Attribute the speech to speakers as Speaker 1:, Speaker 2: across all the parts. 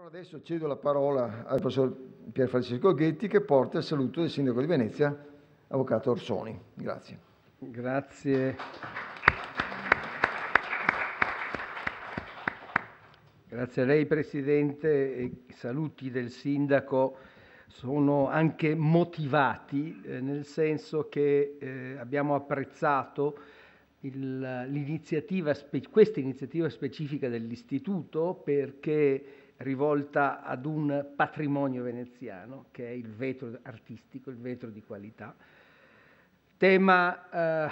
Speaker 1: Allora adesso cedo la parola al professor Pier Francesco Ghetti che porta il saluto del sindaco di Venezia, avvocato Orsoni. Grazie.
Speaker 2: Grazie. Grazie a lei Presidente i saluti del Sindaco sono anche motivati eh, nel senso che eh, abbiamo apprezzato il, l'iniziativa, questa iniziativa specifica dell'Istituto perché rivolta ad un patrimonio veneziano che è il vetro artistico, il vetro di qualità. Tema eh,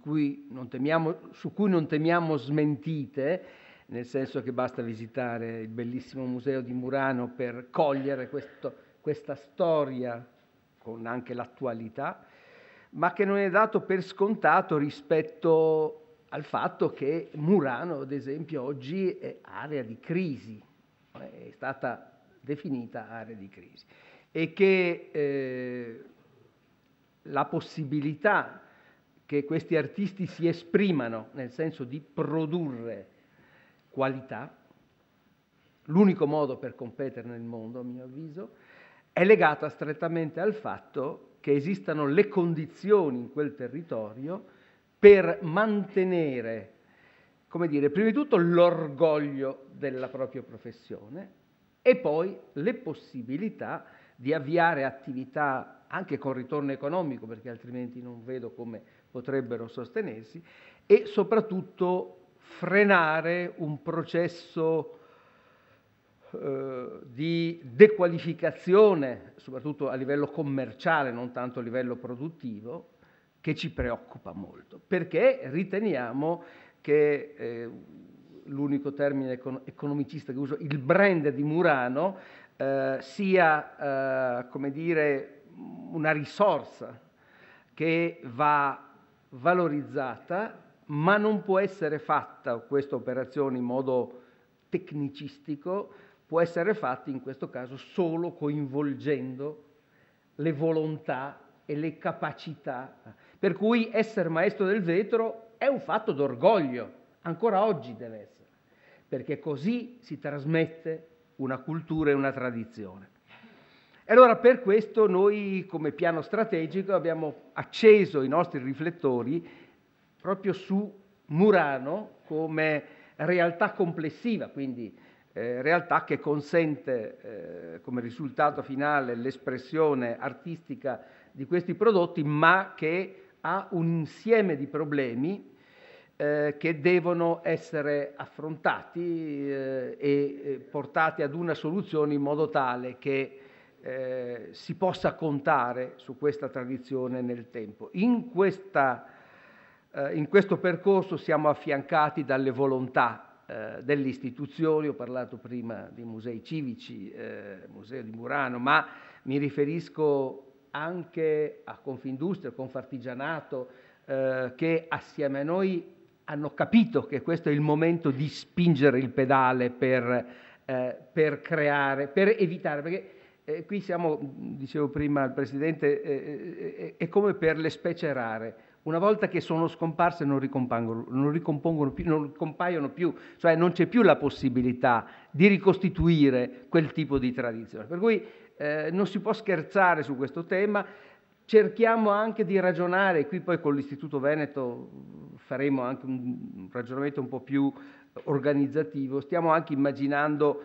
Speaker 2: cui temiamo, su cui non temiamo smentite, nel senso che basta visitare il bellissimo museo di Murano per cogliere questo, questa storia con anche l'attualità, ma che non è dato per scontato rispetto al fatto che Murano, ad esempio, oggi è area di crisi, è stata definita area di crisi, e che eh, la possibilità che questi artisti si esprimano nel senso di produrre qualità, l'unico modo per competere nel mondo, a mio avviso, è legata strettamente al fatto che esistano le condizioni in quel territorio per mantenere, come dire, prima di tutto l'orgoglio della propria professione e poi le possibilità di avviare attività anche con ritorno economico, perché altrimenti non vedo come potrebbero sostenersi e soprattutto frenare un processo eh, di dequalificazione, soprattutto a livello commerciale, non tanto a livello produttivo, che ci preoccupa molto, perché riteniamo che eh, l'unico termine econ- economicista che uso, il brand di Murano, eh, sia, eh, come dire, una risorsa che va valorizzata, ma non può essere fatta questa operazione in modo tecnicistico, può essere fatta in questo caso solo coinvolgendo le volontà e le capacità. Per cui essere maestro del vetro è un fatto d'orgoglio, ancora oggi deve essere, perché così si trasmette una cultura e una tradizione. E allora per questo noi come piano strategico abbiamo acceso i nostri riflettori proprio su Murano come realtà complessiva, quindi eh, realtà che consente eh, come risultato finale l'espressione artistica di questi prodotti, ma che ha un insieme di problemi eh, che devono essere affrontati eh, e eh, portati ad una soluzione in modo tale che eh, si possa contare su questa tradizione nel tempo. In, questa, eh, in questo percorso siamo affiancati dalle volontà eh, delle istituzioni, ho parlato prima di musei civici, eh, Museo di Murano, ma mi riferisco anche a Confindustria, Confartigianato, eh, che assieme a noi hanno capito che questo è il momento di spingere il pedale per, eh, per creare, per evitare, perché eh, qui siamo, dicevo prima al Presidente, eh, eh, è come per le specie rare. Una volta che sono scomparse non non ricompongono più, non compaiono più, cioè non c'è più la possibilità di ricostituire quel tipo di tradizione. Per cui eh, non si può scherzare su questo tema, cerchiamo anche di ragionare, qui poi con l'Istituto Veneto faremo anche un ragionamento un po' più organizzativo, stiamo anche immaginando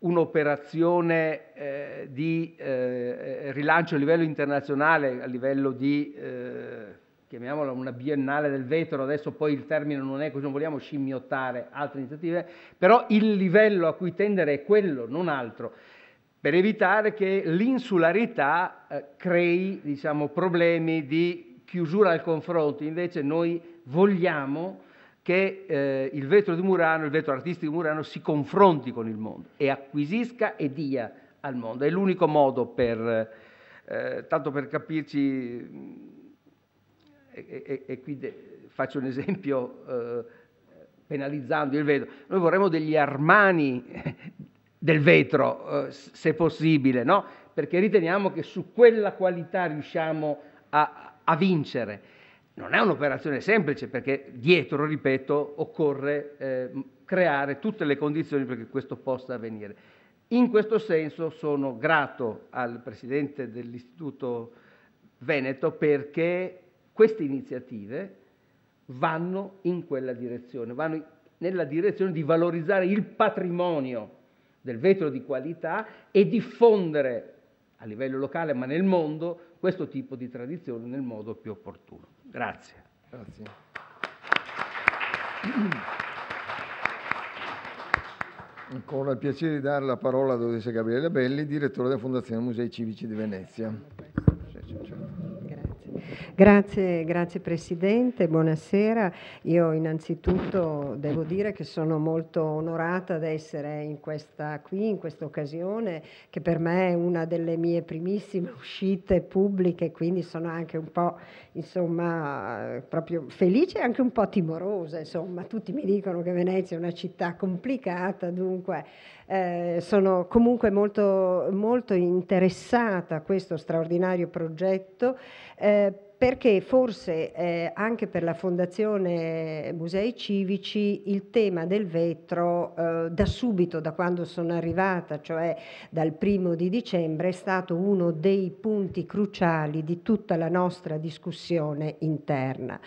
Speaker 2: un'operazione eh, di eh, rilancio a livello internazionale, a livello di, eh, chiamiamola una biennale del vetro, adesso poi il termine non è così, non vogliamo scimmiottare altre iniziative, però il livello a cui tendere è quello, non altro, per evitare che l'insularità eh, crei diciamo, problemi di chiusura al confronto, invece noi vogliamo che eh, il vetro di Murano, il vetro artistico di Murano si confronti con il mondo e acquisisca e dia al mondo. È l'unico modo per, eh, tanto per capirci, e, e, e qui de, faccio un esempio eh, penalizzando il vetro, noi vorremmo degli armani del vetro, eh, se possibile, no? perché riteniamo che su quella qualità riusciamo a, a vincere. Non è un'operazione semplice perché dietro, ripeto, occorre eh, creare tutte le condizioni perché questo possa avvenire. In questo senso sono grato al Presidente dell'Istituto Veneto perché queste iniziative vanno in quella direzione, vanno nella direzione di valorizzare il patrimonio del vetro di qualità e diffondere a livello locale ma nel mondo questo tipo di tradizione nel modo più opportuno. Grazie. Grazie.
Speaker 1: Ancora il piacere di dare la parola a dottoressa Gabriele Belli, direttore della Fondazione Musei Civici di Venezia.
Speaker 3: Grazie, grazie Presidente, buonasera. Io innanzitutto devo dire che sono molto onorata di essere in questa, qui in questa occasione, che per me è una delle mie primissime uscite pubbliche, quindi sono anche un po' insomma, proprio felice e anche un po' timorosa. Insomma. Tutti mi dicono che Venezia è una città complicata, dunque eh, sono comunque molto, molto interessata a questo straordinario progetto. Eh, perché forse eh, anche per la Fondazione Musei Civici il tema del vetro eh, da subito, da quando sono arrivata, cioè dal primo di dicembre, è stato uno dei punti cruciali di tutta la nostra discussione interna.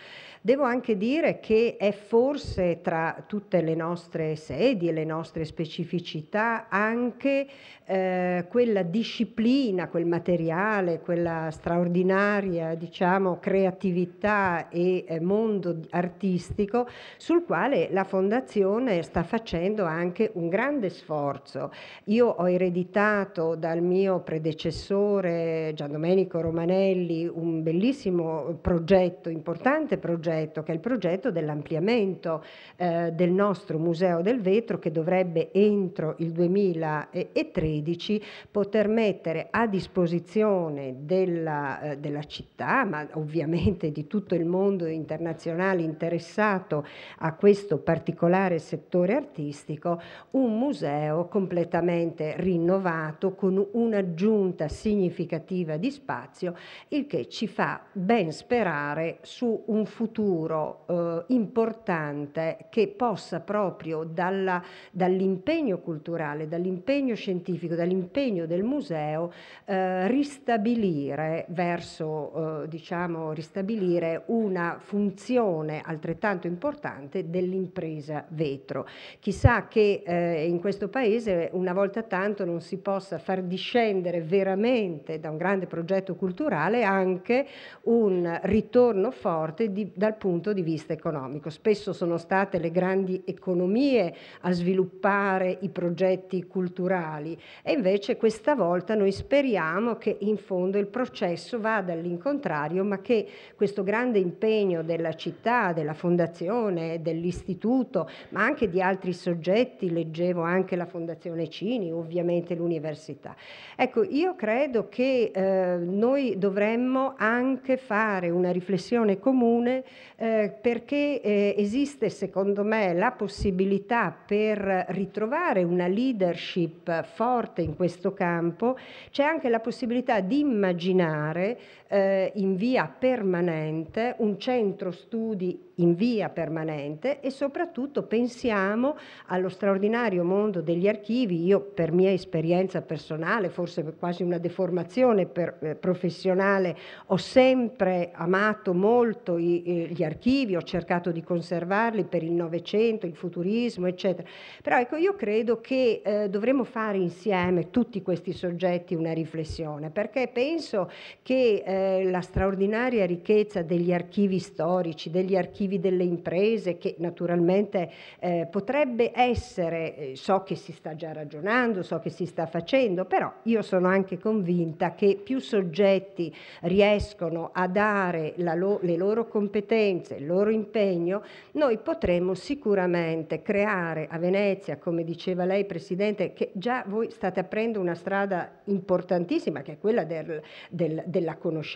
Speaker 3: Devo anche dire che è forse tra tutte le nostre sedi e le nostre specificità anche eh, quella disciplina, quel materiale, quella straordinaria diciamo, creatività e eh, mondo artistico sul quale la Fondazione sta facendo anche un grande sforzo. Io ho ereditato dal mio predecessore Gian Domenico Romanelli un bellissimo progetto, importante progetto, che è il progetto dell'ampliamento eh, del nostro Museo del Vetro che dovrebbe entro il 2013 2013 poter mettere a disposizione della, eh, della città, ma ovviamente di tutto il mondo internazionale interessato a questo particolare settore artistico, un museo completamente rinnovato con un'aggiunta significativa di spazio, il che ci fa ben sperare su un futuro eh, importante che possa proprio dalla, dall'impegno culturale, dall'impegno scientifico, dall'impegno del museo, eh, ristabilire verso, eh, diciamo, ristabilire una funzione altrettanto importante dell'impresa vetro. Chissà che eh, in questo paese una volta tanto non si possa far discendere veramente da un grande progetto culturale anche un ritorno forte di, dal punto di vista economico. Spesso sono state le grandi economie a sviluppare i progetti culturali e invece questa volta noi speriamo che in fondo il processo vada all'incontrario, ma che questo grande impegno della città, della fondazione, dell'istituto, ma anche di altri soggetti, leggevo anche la Fondazione Cini, ovviamente l'università. Ecco, io credo che eh, noi dovremmo anche fare una riflessione comune eh, perché eh, esiste secondo me la possibilità per ritrovare una leadership forte in questo campo, c'è anche la possibilità di immaginare eh, in via permanente un centro studi in via permanente e soprattutto pensiamo allo straordinario mondo degli archivi. Io per mia esperienza personale, forse quasi una deformazione per, eh, professionale, ho sempre amato molto i, eh, gli archivi, ho cercato di conservarli per il Novecento, il futurismo, eccetera. Però ecco, io credo che eh, dovremmo fare insieme tutti questi soggetti una riflessione, perché penso che eh, la straordinaria ricchezza degli archivi storici, degli archivi delle imprese che naturalmente eh, potrebbe essere, eh, so che si sta già ragionando, so che si sta facendo, però io sono anche convinta che più soggetti riescono a dare lo, le loro competenze, il loro impegno, noi potremo sicuramente creare a Venezia, come diceva lei Presidente, che già voi state aprendo una strada importantissima che è quella del, del, della conoscenza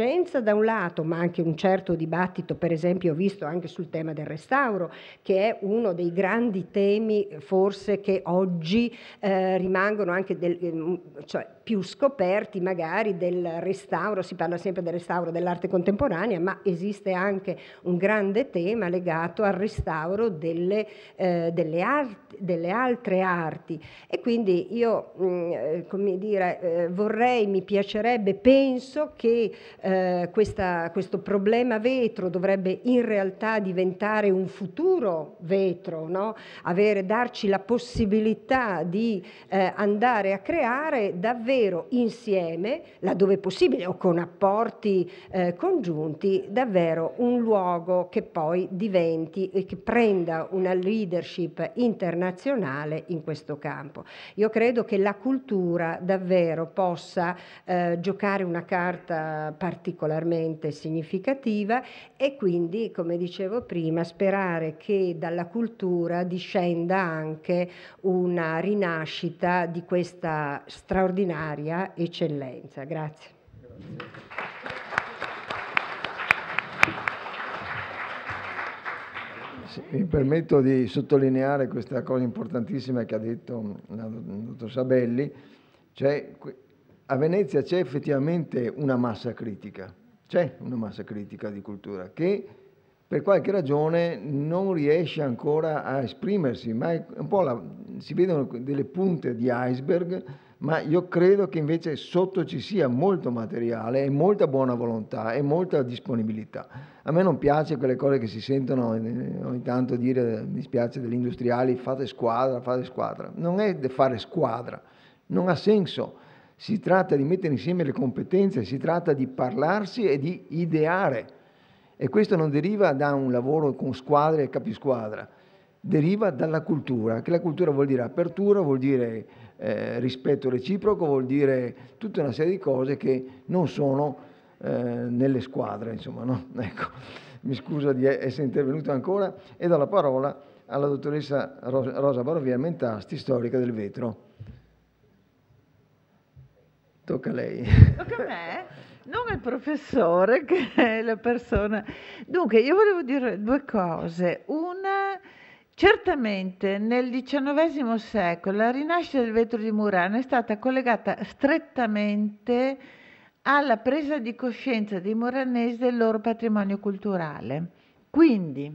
Speaker 3: da un lato, ma anche un certo dibattito, per esempio ho visto anche sul sul tema del restauro, che è uno dei grandi temi forse che oggi eh, rimangono anche del, ehm, cioè, più scoperti magari del restauro, si parla sempre del restauro dell'arte contemporanea, ma esiste anche un grande tema legato al restauro delle, eh, delle, arti, delle altre arti. E quindi io, mh, mm, eh, come dire, eh, vorrei, mi piacerebbe, penso che eh, questa, questo problema vetro dovrebbe in realtà diventare un futuro vetro, no? Avere, darci la possibilità di eh, andare a creare davvero davvero insieme, laddove possibile o con apporti eh, congiunti, davvero un luogo che poi diventi e che prenda una leadership internazionale in questo campo. Io credo che la cultura davvero possa eh, giocare una carta particolarmente significativa e quindi, come dicevo prima, sperare che dalla cultura discenda anche una rinascita di questa straordinaria straordinaria eccellenza. Grazie.
Speaker 1: mi permetto di sottolineare questa cosa importantissima che ha detto il dottor Sabelli, cioè a Venezia c'è effettivamente una massa critica, c'è una massa critica di cultura che per qualche ragione non riesce ancora a esprimersi, ma la, si vedono delle punte di iceberg ma io credo che invece sotto ci sia molto materiale e molta buona volontà e molta disponibilità. A me non piace quelle cose che si sentono eh, ogni tanto dire, mi spiace degli industriali, fate squadra, fate squadra. Non è di fare squadra, non ha senso. Si tratta di mettere insieme le competenze, si tratta di parlarsi e di ideare. E questo non deriva da un lavoro con squadre e capisquadra, deriva dalla cultura, che la cultura vuol dire apertura, vuol dire eh, rispetto reciproco vuol dire tutta una serie di cose che non sono eh, nelle squadre, insomma, no? ecco, mi scuso di essere intervenuto ancora e do la parola alla dottoressa Rosa Barovia Mentasti, storica del vetro. Tocca a lei.
Speaker 4: Tocca a me? Non al professore, che è la persona. Dunque, io volevo dire due cose. Una Certamente nel XIX secolo la rinascita del vetro di Murano è stata collegata strettamente alla presa di coscienza dei muranesi del loro patrimonio culturale. Quindi,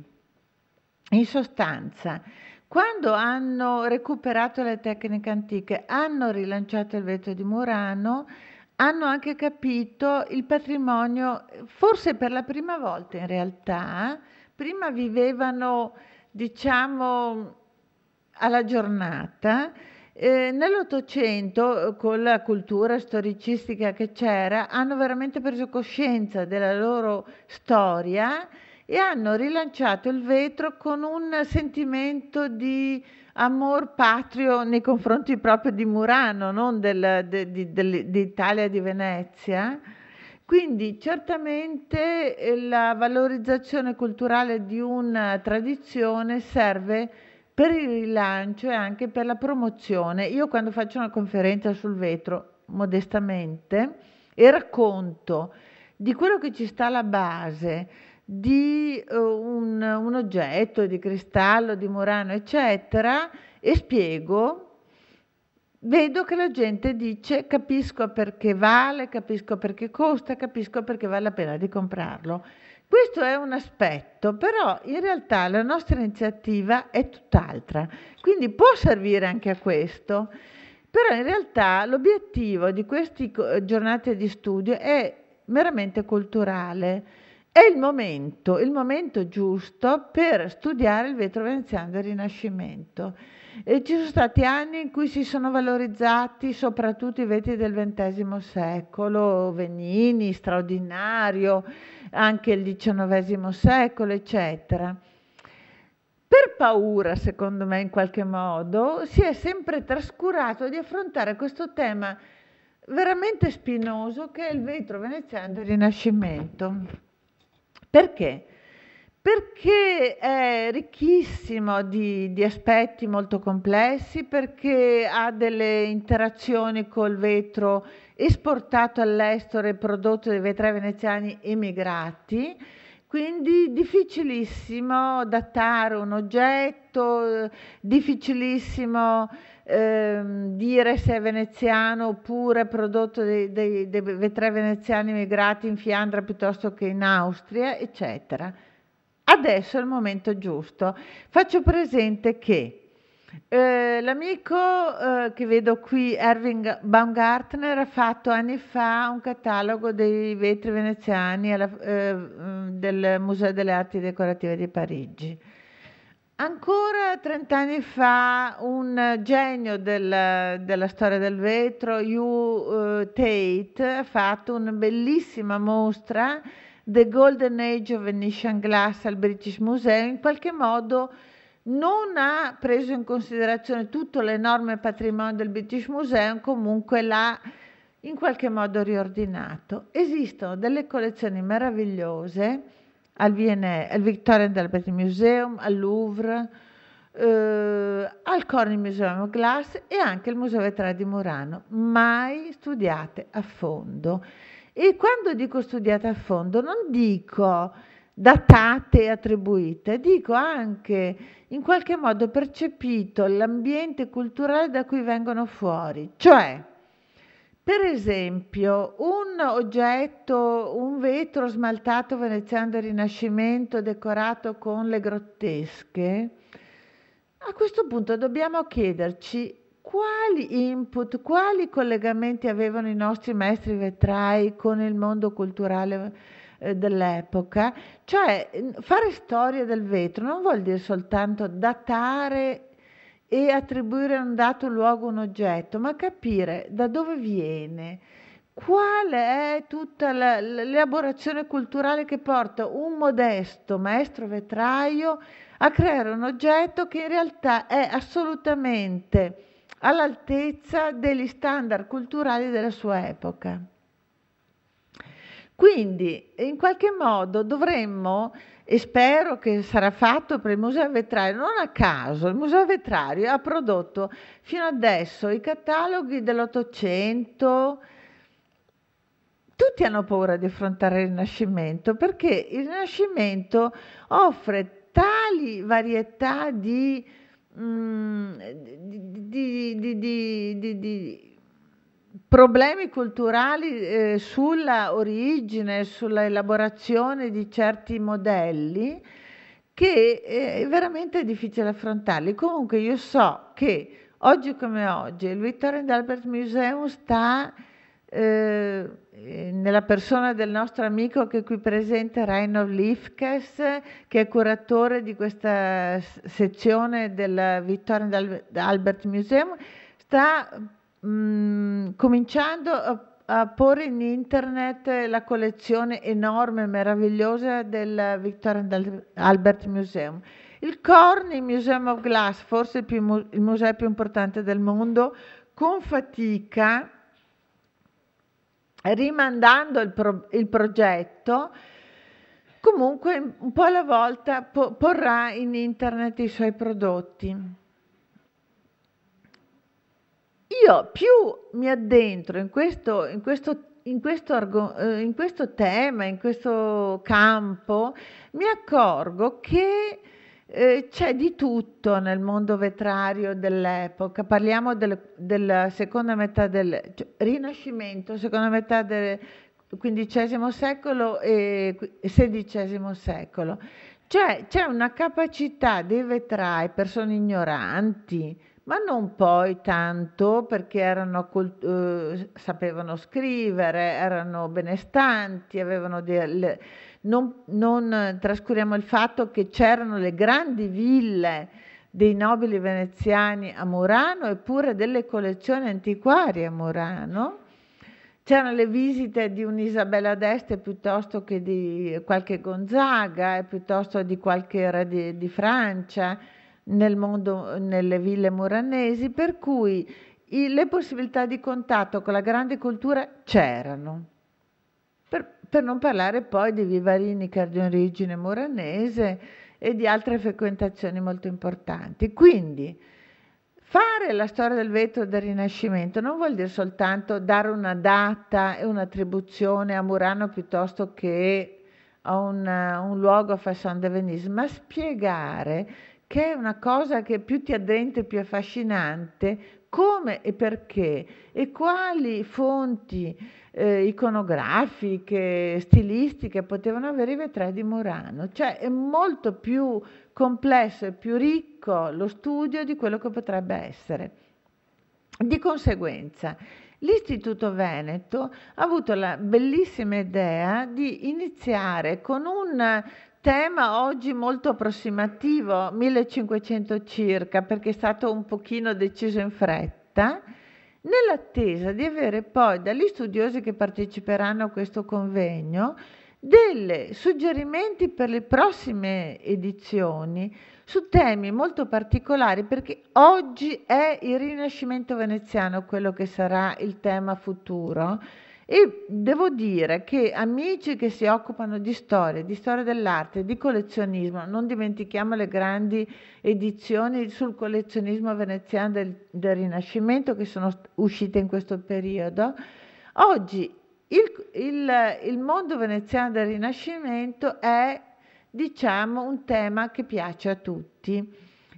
Speaker 4: in sostanza, quando hanno recuperato le tecniche antiche, hanno rilanciato il vetro di Murano, hanno anche capito il patrimonio, forse per la prima volta in realtà, prima vivevano diciamo, alla giornata. Eh, Nell'Ottocento, con la cultura storicistica che c'era, hanno veramente preso coscienza della loro storia e hanno rilanciato il vetro con un sentimento di amor patrio nei confronti proprio di Murano, non del, de, de, de, di Venezia. Quindi certamente eh, la valorizzazione culturale di una tradizione serve per il rilancio e anche per la promozione. Io quando faccio una conferenza sul vetro, modestamente, e racconto di quello che ci sta alla base, di uh, un, un oggetto di cristallo, di Murano, eccetera, e spiego vedo che la gente dice capisco perché vale, capisco perché costa, capisco perché vale la pena di comprarlo. Questo è un aspetto, però in realtà la nostra iniziativa è tutt'altra, quindi può servire anche a questo, però in realtà l'obiettivo di queste giornate di studio è meramente culturale. È il momento, il momento giusto per studiare il vetro veneziano del Rinascimento. E ci sono stati anni in cui si sono valorizzati soprattutto i vetri del XX secolo, Venini, straordinario, anche il XIX secolo, eccetera. Per paura, secondo me, in qualche modo, si è sempre trascurato di affrontare questo tema veramente spinoso che è il vetro veneziano del Rinascimento. Perché? Perché è ricchissimo di, di, aspetti molto complessi, perché ha delle interazioni col vetro esportato all'estero e prodotto dai vetrai veneziani emigrati, Quindi difficilissimo datare un oggetto, difficilissimo eh, dire se è veneziano oppure prodotto dei, dei, vetrai veneziani migrati in Fiandra piuttosto che in Austria, eccetera. Adesso è il momento giusto. Faccio presente che eh, l'amico eh, che vedo qui, Erwin Baumgartner, ha fatto anni fa un catalogo dei vetri veneziani alla, eh, del Museo delle Arti Decorative di Parigi. Ancora 30 anni fa un genio del, della storia del vetro, Hugh uh, Tate, ha fatto una bellissima mostra The Golden Age of Venetian Glass al British Museum, in qualche modo non ha preso in considerazione tutto l'enorme patrimonio del British Museum, comunque l'ha in qualche modo riordinato. Esistono delle collezioni meravigliose al, VNE, al Victoria and Albert Museum, al Louvre, eh, al Corning Museum of Glass e anche al Museo Vetrale di Murano, mai studiate a fondo. E quando dico studiate a fondo non dico datate e attribuite, dico anche in qualche modo percepito l'ambiente culturale da cui vengono fuori, cioè per esempio un oggetto, un vetro smaltato veneziano del Rinascimento decorato con le grottesche, a questo punto dobbiamo chiederci quali input, quali collegamenti avevano i nostri maestri vetrai con il mondo culturale eh, dell'epoca, cioè fare storia del vetro non vuol dire soltanto datare e attribuire a un dato luogo un oggetto, ma capire da dove viene, quale è tutta la, l'elaborazione culturale che porta un modesto maestro vetraio a creare un oggetto che in realtà è assolutamente all'altezza degli standard culturali della sua epoca. Quindi in qualche modo dovremmo, e spero che sarà fatto per il Museo Vetrario, non a caso il Museo Vetrario ha prodotto fino adesso i cataloghi dell'Ottocento, tutti hanno paura di affrontare il Rinascimento perché il Rinascimento offre tali varietà di, di, di, di problemi culturali eh, sulla origine, sulla elaborazione di certi modelli che eh, è veramente difficile affrontarli. Comunque io so che oggi come oggi il Victoria and Albert Museum sta eh, nella persona del nostro amico che è qui presente, Reinhold Lifkes, che è curatore di questa sezione del Victoria and Albert Museum, sta mh, mm, cominciando a, a, porre in internet la collezione enorme e meravigliosa del Victoria Albert Museum. Il Corning Museum of Glass, forse il, più, il museo più importante del mondo, con fatica, rimandando il, pro, il progetto, comunque un po' alla volta po- porrà in internet i suoi prodotti. Io più mi addentro in questo, in questo, in questo, argo, eh, in questo tema, in questo campo, mi accorgo che eh, c'è di tutto nel mondo vetrario dell'epoca. Parliamo del, della seconda metà del cioè, Rinascimento, seconda metà del XV secolo e XVI secolo. Cioè c'è una capacità dei vetrai, persone ignoranti, ma non poi tanto perché erano, eh, sapevano scrivere, erano benestanti, avevano delle, non, non trascuriamo il fatto che c'erano le grandi ville dei nobili veneziani a Murano eppure delle collezioni antiquarie a Murano. C'erano le visite di un'Isabella d'Este piuttosto che di qualche Gonzaga, piuttosto di qualche re di, di Francia nel mondo, nelle ville muranesi, per cui i, le possibilità di contatto con la grande cultura c'erano. Per, non parlare poi di Vivarini che è di origine muranese e di altre frequentazioni molto importanti. Quindi fare la storia del vetro del Rinascimento non vuol dire soltanto dare una data e un'attribuzione a Murano piuttosto che a un, un luogo a Fasson de Venise, ma spiegare che è una cosa che più ti addentri, più affascinante, come e perché e quali fonti eh, iconografiche, stilistiche potevano avere i vetrai di Murano. Cioè è molto più complesso e più ricco lo studio di quello che potrebbe essere. Di conseguenza, l'Istituto Veneto ha avuto la bellissima idea di iniziare con un tema oggi molto approssimativo, 1500 circa, perché è stato un pochino deciso in fretta, nell'attesa di avere poi dagli studiosi che parteciperanno a questo convegno dei suggerimenti per le prossime edizioni su temi molto particolari perché oggi è il Rinascimento veneziano quello che sarà il tema futuro e devo dire che amici che si occupano di storia, di storia dell'arte, di collezionismo, non dimentichiamo le grandi edizioni sul collezionismo veneziano del, del Rinascimento che sono uscite in questo periodo, oggi il, il, il mondo veneziano del Rinascimento è, diciamo, un tema che piace a tutti.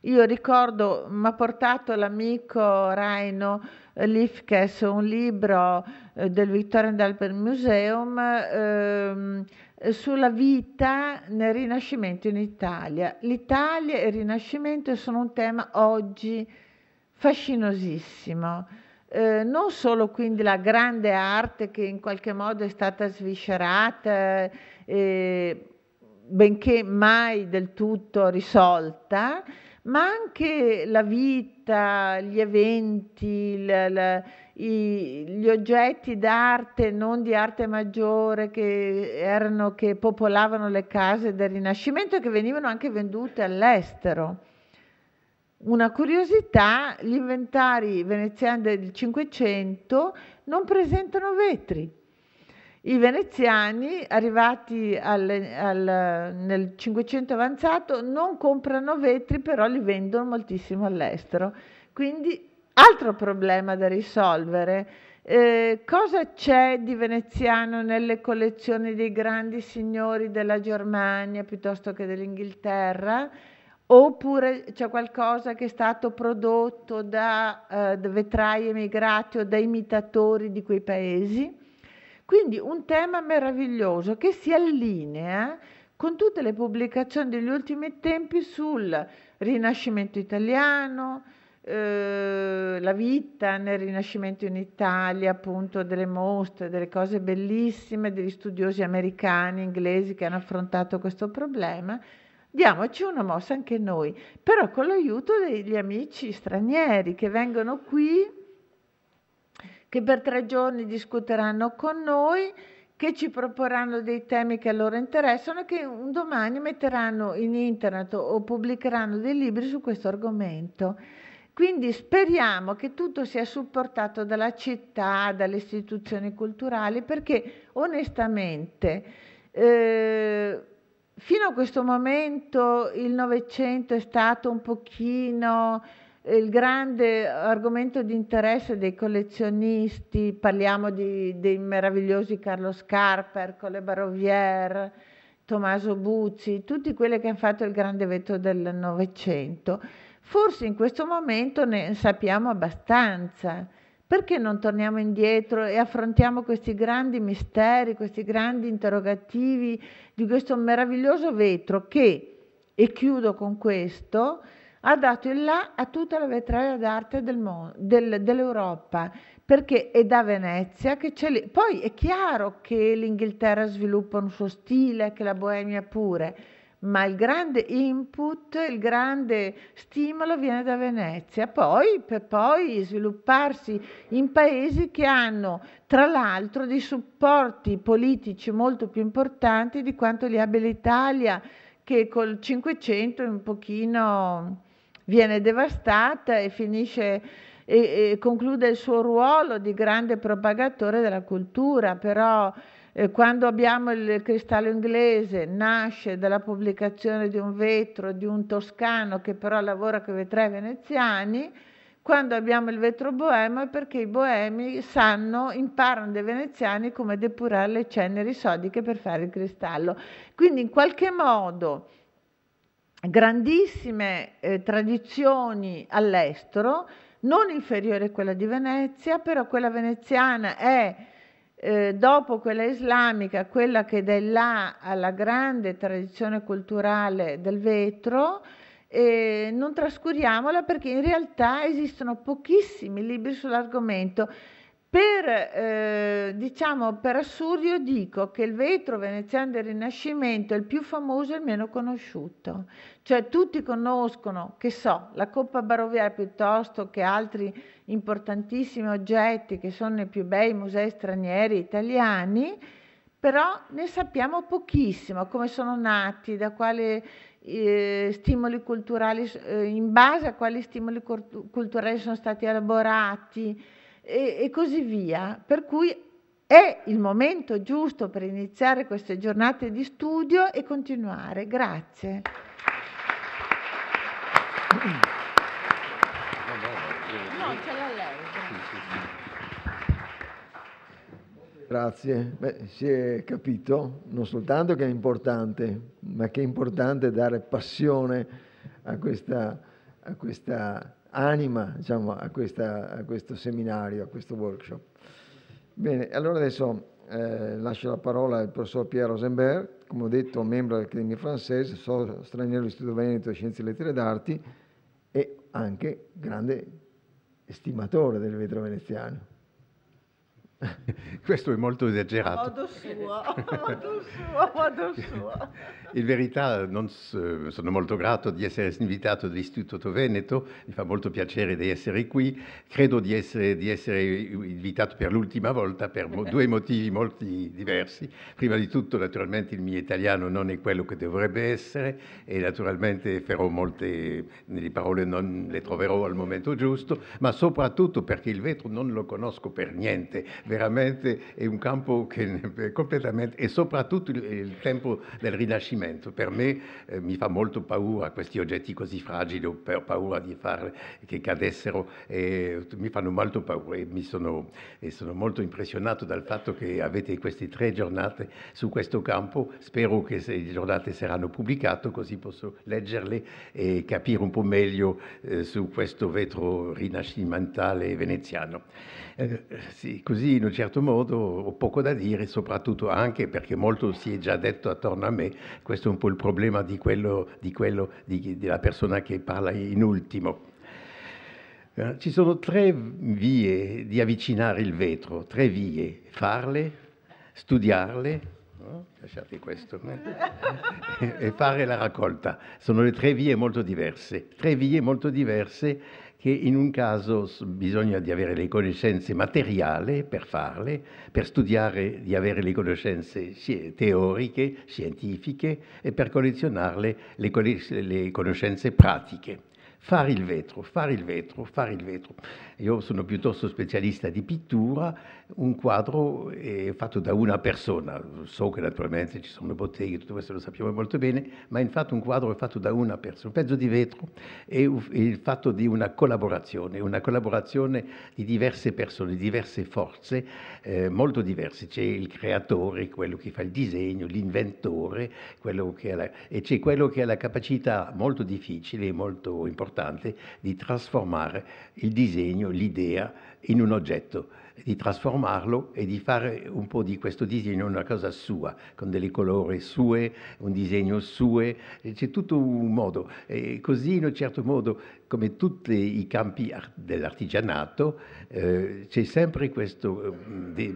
Speaker 4: Io ricordo, mi ha portato l'amico Raino Lifkes un libro eh, del Victorian Albert Museum ehm, sulla vita nel Rinascimento in Italia. L'Italia e il Rinascimento sono un tema oggi fascinosissimo. Eh, non solo quindi la grande arte che in qualche modo è stata sviscerata, eh, benché mai del tutto risolta, ma anche la vita, gli eventi, la, la, i, gli oggetti d'arte, non di arte maggiore, che, erano, che popolavano le case del Rinascimento e che venivano anche vendute all'estero. Una curiosità, gli inventari veneziani del Cinquecento non presentano vetri, i veneziani, arrivati al, al, nel Cinquecento avanzato, non comprano vetri, però li vendono moltissimo all'estero. Quindi, altro problema da risolvere. Eh, cosa c'è di veneziano nelle collezioni dei grandi signori della Germania piuttosto che dell'Inghilterra? Oppure c'è qualcosa che è stato prodotto da, eh, da vetrai emigrati o da imitatori di quei paesi? Quindi un tema meraviglioso che si allinea con tutte le pubblicazioni degli ultimi tempi sul Rinascimento italiano, eh, la vita nel Rinascimento in Italia, appunto delle mostre, delle cose bellissime, degli studiosi americani, inglesi che hanno affrontato questo problema. Diamoci una mossa anche noi, però con l'aiuto degli amici stranieri che vengono qui che per tre giorni discuteranno con noi, che ci proporranno dei temi che a loro interessano e che un domani metteranno in internet o pubblicheranno dei libri su questo argomento. Quindi speriamo che tutto sia supportato dalla città, dalle istituzioni culturali, perché onestamente eh, fino a questo momento il Novecento è stato un pochino il grande argomento di interesse dei collezionisti, parliamo di, dei meravigliosi Carlo Scarpa, Ercole Barovier, Tommaso Buzzi, tutti quelli che hanno fatto il grande vetro del Novecento. Forse in questo momento ne sappiamo abbastanza. Perché non torniamo indietro e affrontiamo questi grandi misteri, questi grandi interrogativi di questo meraviglioso vetro che, e chiudo con questo, ha dato il là a tutta la vetraia d'arte del mondo, del, dell'Europa, perché è da Venezia che c'è lì. Poi è chiaro che l'Inghilterra sviluppa un suo stile, che la Boemia pure, ma il grande input, il grande stimolo viene da Venezia, poi per poi svilupparsi in paesi che hanno tra l'altro dei supporti politici molto più importanti di quanto li abbia l'Italia, che col Cinquecento un pochino viene devastata e finisce e, e conclude il suo ruolo di grande propagatore della cultura, però eh, quando abbiamo il cristallo inglese nasce dalla pubblicazione di un vetro di un toscano che però lavora con i vetrai veneziani, quando abbiamo il vetro boemo è perché i boemi sanno, imparano dai veneziani come depurare le ceneri sodiche per fare il cristallo. Quindi in qualche modo grandissime eh, tradizioni all'estero, non inferiore a quella di Venezia, però quella veneziana è, eh, dopo quella islamica, quella che dà là alla grande tradizione culturale del vetro, e non trascuriamola perché in realtà esistono pochissimi libri sull'argomento. Per, eh, diciamo, per assurdo dico che il vetro veneziano del Rinascimento è il più famoso e il meno conosciuto. Cioè tutti conoscono, che so, la Coppa Baroviera piuttosto che altri importantissimi oggetti che sono nei più bei musei stranieri italiani, però ne sappiamo pochissimo, come sono nati, da quale eh, stimoli culturali, eh, in base a quali stimoli culturali sono stati elaborati e, e così via. Per cui è il momento giusto per iniziare queste giornate di studio e continuare. Grazie.
Speaker 1: No, ce l'ha lei. Grazie. Beh, si è capito non soltanto che è importante, ma che è importante dare passione a questa, a questa anima diciamo, a, questa, a, questo seminario, a questo workshop. Bene, allora adesso eh, lascio la parola al professor Pierre Rosenberg, come ho detto membro dell'Accademia Française, so, straniero dell'Istituto Veneto di Scienze e Lettere d'Arti e anche grande estimatore del vetro veneziano.
Speaker 5: Questo è molto esagerato.
Speaker 4: Modo suo, modo suo, modo suo.
Speaker 5: In verità sono molto grato di essere invitato dall'Istituto Veneto, mi fa molto piacere di essere qui, credo di essere, di essere invitato per l'ultima volta per due motivi molto diversi. Prima di tutto naturalmente il mio italiano non è quello che dovrebbe essere e naturalmente farò molte, le parole non le troverò al momento giusto, ma soprattutto perché il vetro non lo conosco per niente, veramente è un campo che è completamente, e soprattutto il, tempo del Rinascimento. Per me eh, mi fa molto paura questi oggetti così fragili, ho paura di far, che cadessero, e mi fanno molto paura e, mi sono, e sono molto impressionato dal fatto che avete queste tre giornate su questo campo. Spero che le giornate saranno pubblicate così posso leggerle e capire un po' meglio eh, su questo vetro rinascimentale veneziano. Eh, sì, così in un certo modo ho poco da dire, soprattutto anche perché molto si è già detto attorno a me, questo è un po' il problema di quello, di quello di, della persona che parla in ultimo. Eh, ci sono tre vie di avvicinare il vetro, tre vie, farle, studiarle, no? lasciate questo, eh? e fare la raccolta. Sono le tre vie molto diverse, tre vie molto diverse che in un caso bisogna di avere le conoscenze materiali per farle, per studiare di avere le conoscenze teoriche, scientifiche e per collezionarle le, le conoscenze pratiche. Fare il vetro, fare il vetro, fare il vetro. Io sono piuttosto specialista di pittura, un quadro è fatto da una persona, so che naturalmente ci sono botteghe, tutto questo lo sappiamo molto bene, ma infatti un quadro è fatto da una persona, un pezzo di vetro è il fatto di una collaborazione, una collaborazione di diverse persone, di diverse forze eh, molto diverse. C'è il creatore, quello che fa il disegno, l'inventore, la, e c'è quello che ha la capacità molto difficile e molto importante di trasformare il disegno l'idea in un oggetto, di trasformarlo e di fare un po' di questo disegno una cosa sua, con delle colori sue, un disegno sue, c'è tutto un modo. E così in un certo modo, come tutti i campi dell'artigianato, eh, c'è sempre questa eh,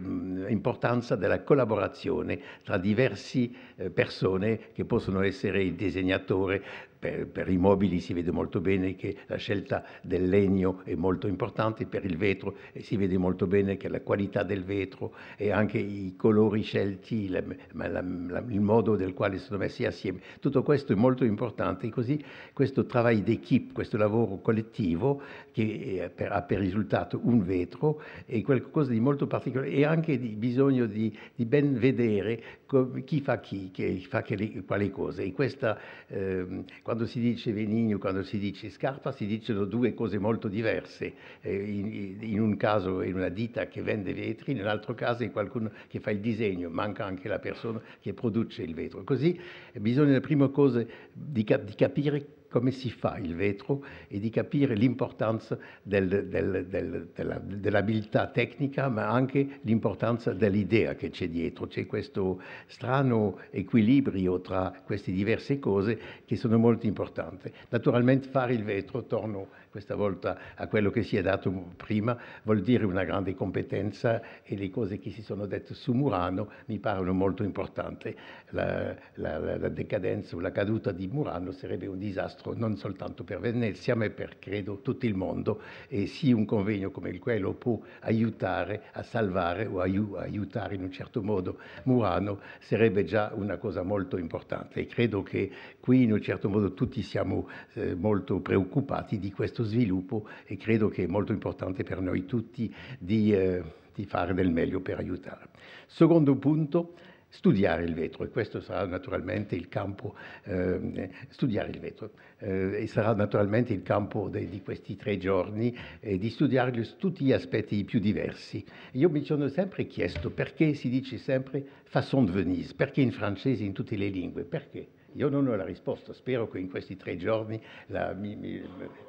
Speaker 5: importanza della collaborazione tra diverse eh, persone che possono essere il disegnatore, per, per, i mobili si vede molto bene che la scelta del legno è molto importante, per il vetro si vede molto bene che la qualità del vetro e anche i colori scelti, la, la, la, il modo del quale sono messi assieme, tutto questo è molto importante. Così questo lavoro d'équipe, questo lavoro lavoro collettivo che per, ha per risultato un vetro e qualcosa di molto particolare e anche di bisogno di, di ben vedere chi fa chi, chi fa che, quali cose. E questa, eh, quando si dice Venigno, quando si dice Scarpa, si dicono due cose molto diverse. Eh, in, in, un caso è una ditta che vende vetri, nell'altro caso è qualcuno che fa il disegno, manca anche la persona che produce il vetro. Così bisogna, la prima cosa, di, di capire come si fa il vetro e di capire l'importanza del, del, del, della, dell'abilità tecnica, ma anche l'importanza dell'idea che c'è dietro. C'è questo strano equilibrio tra queste diverse cose che sono molto importanti. Naturalmente fare il vetro, torno questa volta a quello che si è dato prima, vuol dire una grande competenza e le cose che si sono dette su Murano mi parono molto importanti. La, la, la decadenza o la caduta di Murano sarebbe un disastro non soltanto per Venezia, ma per, credo, tutto il mondo e sì un convegno come quello può aiutare a salvare o aiutare in un certo modo Murano sarebbe già una cosa molto importante e credo che qui in un certo modo tutti siamo eh, molto preoccupati di questo questo sviluppo e credo che è molto importante per noi tutti di, eh, di fare del meglio per aiutare. Secondo punto, studiare il vetro e questo sarà naturalmente il campo, eh, studiare il vetro, eh, e sarà naturalmente il campo de, di questi tre giorni eh, di studiare tutti gli aspetti più diversi. Io mi sono sempre chiesto perché si dice sempre façon de Venise, perché in francese in tutte le lingue, perché? Io non ho la risposta, spero che in questi tre giorni la, mi, mi,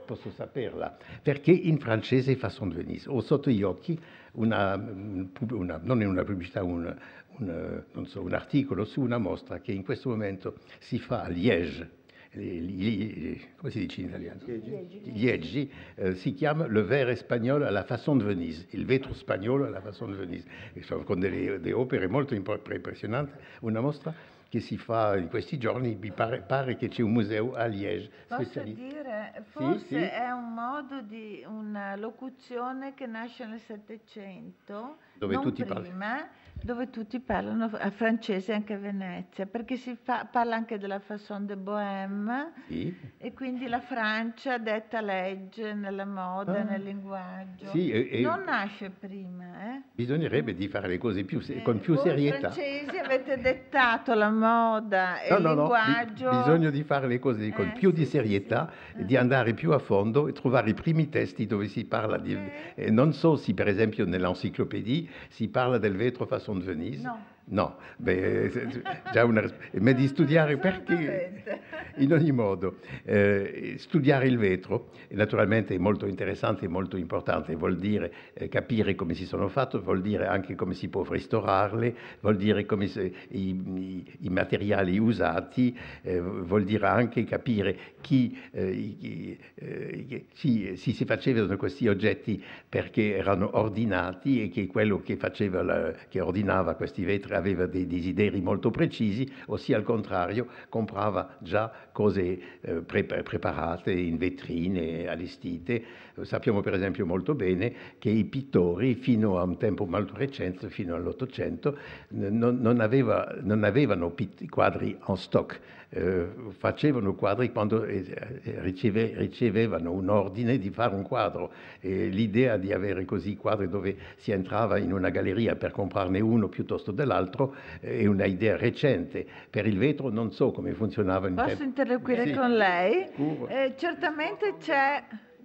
Speaker 5: posso saperla, perché in francese façon de Venise. Ho sotto gli occhi una, una, non è una pubblicità, un, un, so, un, articolo su una mostra che in questo momento si fa a Liège. come si dice in italiano? Liegi. Eh, si chiama Le verre espagnolo alla façon de Venise, il vetro spagnolo alla façon de Venise, con delle, delle opere molto impressionanti, una mostra che si fa in questi giorni, mi pare, pare che c'è un museo a Liège.
Speaker 4: Posso dire, forse sì, sì. è un modo di una locuzione che nasce nel Settecento, tutti prima, parlano dove tutti parlano francese anche a Venezia, perché si fa, parla anche della façon de bohème sì. e quindi la Francia detta legge nella moda, ah. nel linguaggio. Sì, e, e non nasce prima. Eh?
Speaker 5: Bisognerebbe di fare le cose più, eh, con più serietà.
Speaker 4: Voi francesi avete dettato la moda e no, il no, linguaggio.
Speaker 5: No, bisogna di fare le cose con eh, più sì, di serietà, di andare più a fondo e trovare i primi testi dove si parla di... Eh. non so se per esempio nell'enciclopédie si parla del vetro façon de Venise.
Speaker 4: No.
Speaker 5: No, beh, già una, ma di studiare perché, in ogni modo, eh, studiare il vetro naturalmente è molto interessante e molto importante, vuol dire eh, capire come si sono fatte, vuol dire anche come si può restaurarle, vuol dire come se, i, i, i, materiali usati, eh, vuol dire anche capire chi, eh, chi eh, si, si, si, facevano questi oggetti perché erano ordinati e che quello che, faceva la, che ordinava questi vetri aveva dei desideri molto precisi, ossia al contrario comprava già cose eh, pre- preparate in vetrine, allestite. Sappiamo per esempio molto bene che i pittori fino a un tempo molto recente, fino all'Ottocento, non, non, aveva, non avevano pit- quadri en stock, eh, facevano quadri quando eh, riceve, ricevevano un ordine di fare un quadro. E l'idea di avere così quadri dove si entrava in una galleria per comprarne uno piuttosto dell'altro eh, è una idea recente. Per il vetro non so come funzionava in
Speaker 4: Posso tempo. interloquire sì. con lei? Eh, certamente c'è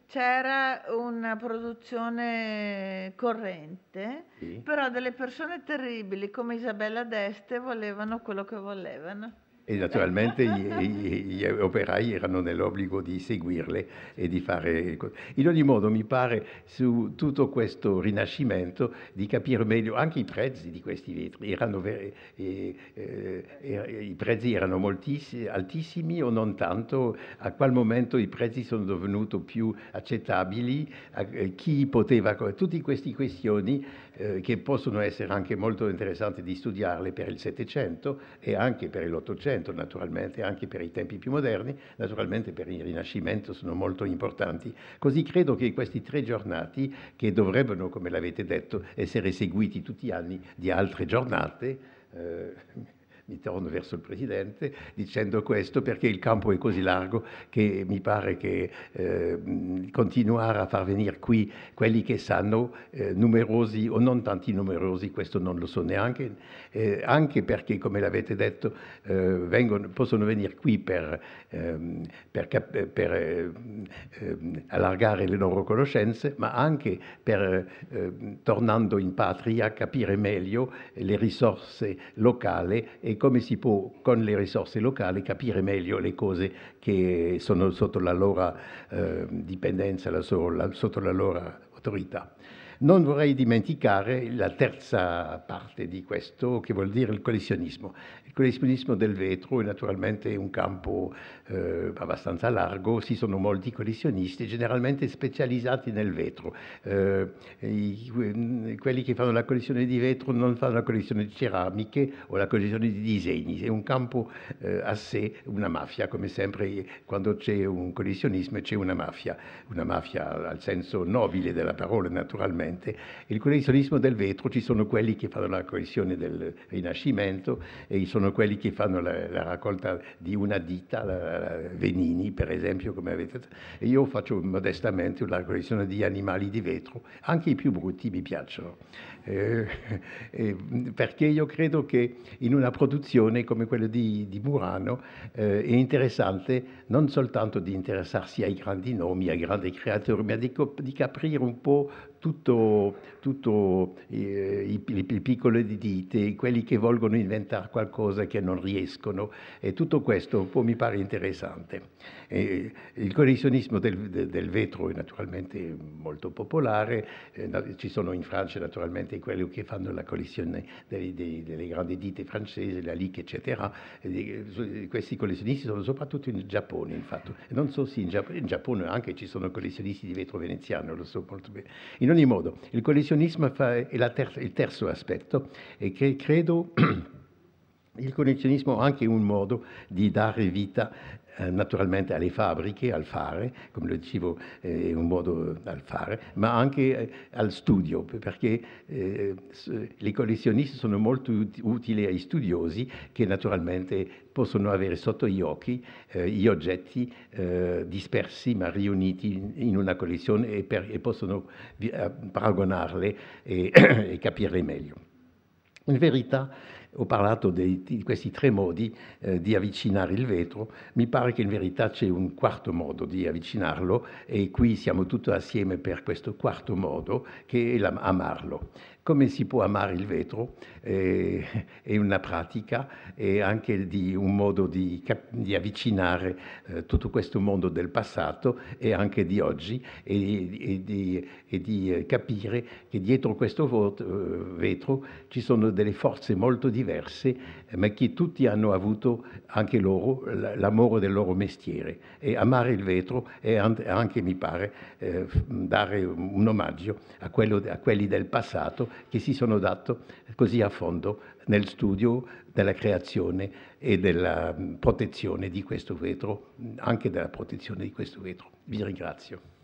Speaker 4: c'era una produzione corrente, sì. però delle persone terribili come Isabella d'Este volevano quello che volevano
Speaker 5: e naturalmente gli, gli, operai erano nell'obbligo di seguirle e di fare... In ogni modo mi pare su tutto questo rinascimento di capire meglio anche i prezzi di questi vetri. Erano ver- eh, eh, I prezzi erano altissimi o non tanto, a qual momento i prezzi sono divenuti più accettabili, eh, chi poteva... Tutte queste questioni eh, che possono essere anche molto interessanti di studiarle per il Settecento e anche per l'Ottocento, naturalmente, anche per i tempi più moderni, naturalmente per il Rinascimento sono molto importanti. Così credo che questi tre giornate, che dovrebbero, come l'avete detto, essere seguiti tutti gli anni di altre giornate, eh, mi torno verso il Presidente dicendo questo perché il campo è così largo che mi pare che eh, continuare a far venire qui quelli che sanno, eh, numerosi o non tanti numerosi, questo non lo so neanche, eh, anche perché come l'avete detto eh, vengono, possono venire qui per, ehm, per, per ehm, allargare le loro conoscenze, ma anche per, ehm, tornando in patria, capire meglio le risorse locali e come si può con le risorse locali capire meglio le cose che sono sotto la loro eh, dipendenza, la, sotto la loro autorità. Non vorrei dimenticare la terza parte di questo, che vuol dire il collezionismo. Il collezionismo del vetro è naturalmente un campo eh, abbastanza largo, ci sono molti collezionisti, generalmente specializzati nel vetro. Eh, i, quelli che fanno la collezione di vetro non fanno la collezione di ceramiche o la collezione di disegni, è un campo eh, a sé, una mafia, come sempre quando c'è un collezionismo c'è una mafia, una mafia al senso nobile della parola naturalmente sicuramente. Il collezionismo del vetro ci sono quelli che fanno la collezione del Rinascimento e ci sono quelli che fanno la, la raccolta di una ditta, la, la Venini per esempio, come avete e io faccio modestamente la collezione di animali di vetro, anche i più brutti mi piacciono. Eh, eh, perché io credo che in una produzione come quella di, di Murano eh, è interessante non soltanto di interessarsi ai grandi nomi, ai grandi creatori, ma di, di capire un po' tutto, tutto eh, i, i, i, piccoli dite, quelli che vogliono inventare qualcosa che non riescono, e tutto questo mi pare interessante. E il collezionismo del, del, vetro è naturalmente molto popolare, eh, ci sono in Francia naturalmente quelli che fanno la collezione delle, delle, grandi ditte francesi, la Lick, eccetera. E questi collezionisti sono soprattutto in Giappone, infatti. Non so se in, Giappone, in Giappone anche ci sono collezionisti di vetro veneziano, lo so molto bene. In ogni modo, il collezionismo è terza, il terzo aspetto e che credo il collezionismo è anche un modo di dare vita naturalmente alle fabbriche, al fare, come lo dicevo eh, è un modo al fare, ma anche eh, al studio, perché eh, i collezionisti sono molto utili ai studiosi che naturalmente possono avere sotto gli occhi eh, gli oggetti eh, dispersi ma riuniti in una collezione e, e possono paragonarle e, e capirle meglio. In verità, ho parlato di, di questi tre modi eh, di avvicinare il vetro, mi pare che in verità c'è un quarto modo di avvicinarlo e qui siamo tutti assieme per questo quarto modo che è amarlo. Come si può amare il vetro? Eh, è una pratica e anche di un modo di, di avvicinare eh, tutto questo mondo del passato e anche di oggi e, e, di, e di, eh, capire che dietro questo eh, vetro ci sono delle forze molto diverse ma che tutti hanno avuto anche loro l'amore del loro mestiere. E amare il vetro è anche, mi pare, eh, dare un omaggio a, quello, a quelli del passato che si sono dato così a fondo nel studio della creazione e della protezione di questo vetro, anche della protezione di questo vetro. Vi ringrazio.